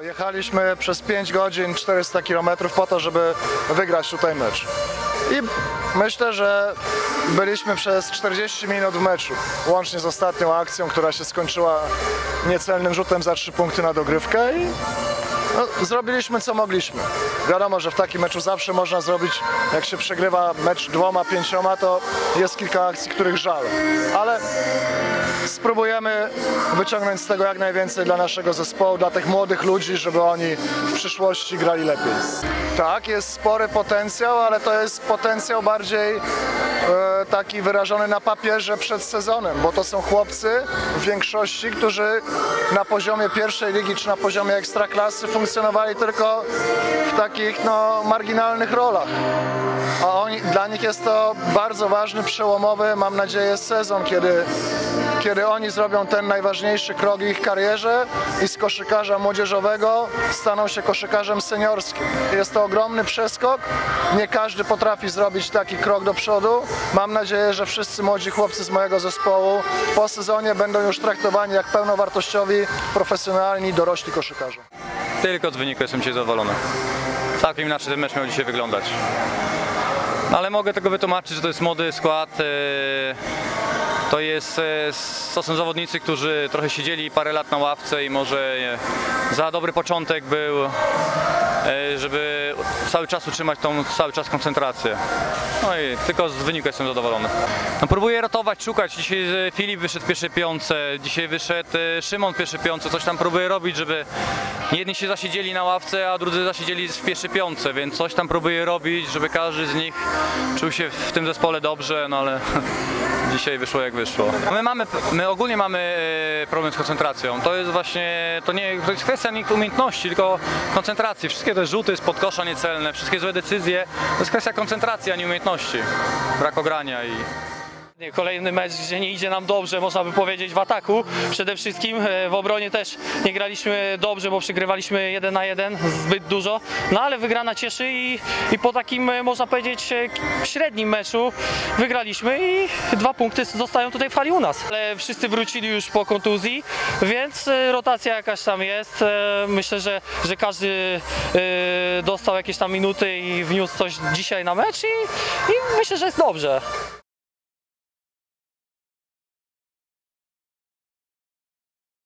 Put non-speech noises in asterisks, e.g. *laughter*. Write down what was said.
Jechaliśmy przez 5 godzin 400 km po to, żeby wygrać tutaj mecz. I myślę, że byliśmy przez 40 minut w meczu, łącznie z ostatnią akcją, która się skończyła niecelnym rzutem za 3 punkty na dogrywkę i no, zrobiliśmy co mogliśmy. Wiadomo, że w takim meczu zawsze można zrobić, jak się przegrywa mecz dwoma, pięcioma, to jest kilka akcji, których żal. Ale spróbujemy wyciągnąć z tego jak najwięcej dla naszego zespołu, dla tych młodych ludzi, żeby oni w przyszłości grali lepiej. Tak, jest spory potencjał, ale to jest potencjał bardziej e, taki wyrażony na papierze przed sezonem, bo to są chłopcy w większości, którzy na poziomie pierwszej ligi czy na poziomie ekstraklasy funkcjonowali tylko w takich no, marginalnych rolach. A oni, dla nich jest to bardzo ważny, przełomowy, mam nadzieję, sezon, kiedy, kiedy oni zrobią ten najważniejszy krok w ich karierze i z koszykarza młodzieżowego staną się koszykarzem seniorskim. Jest to ogromny przeskok. Nie każdy potrafi zrobić taki krok do przodu. Mam nadzieję, że wszyscy młodzi chłopcy z mojego zespołu po sezonie będą już traktowani jak pełnowartościowi, profesjonalni, dorośli koszykarze. Tylko z wyniku jestem dzisiaj zadowolony. Całkiem inaczej ten mecz miał dzisiaj wyglądać. Ale mogę tego wytłumaczyć, że to jest młody skład. e, To, jest, e, to są zawodnicy, którzy trochę siedzieli parę lat na ławce i może e, za dobry początek był, żeby cały czas utrzymać tą cały czas koncentrację. No i tylko z wyniku jestem zadowolony. No, próbuję ratować, szukać. Dzisiaj e, Filip wyszedł w pierwszej piątce, dzisiaj wyszedł e, Szymon w pierwszej piątce. Coś tam próbuję robić, żeby jedni się zasiedzieli na ławce, a drudzy zasiedzieli w pierwszej piątce, więc coś tam próbuję robić, żeby każdy z nich czuł się w tym zespole dobrze, no ale *laughs* dzisiaj wyszło jak wyszło. My mamy, my ogólnie mamy e, problem z koncentracją. To jest właśnie, to nie to jest kwestia umiejętności, tylko koncentracji. Wszystkie te rzuty spod kosza niecelne, wszystkie złe decyzje, to jest kwestia koncentracji, a nie umiejętności. Brak ogrania i Kolejny mecz, gdzie nie idzie nam dobrze, można by powiedzieć, w ataku. Przede wszystkim e, w obronie też nie graliśmy dobrze, bo przegrywaliśmy jeden na jeden zbyt dużo. No ale wygrana cieszy i, i po takim, e, można powiedzieć, e, średnim meczu wygraliśmy i dwa punkty zostają tutaj w hali u nas. Ale wszyscy wrócili już po kontuzji, więc rotacja jakaś tam jest. Myślę, że, że każdy dostał jakieś tam minuty i wniósł coś dzisiaj na mecz i, i myślę, że jest dobrze.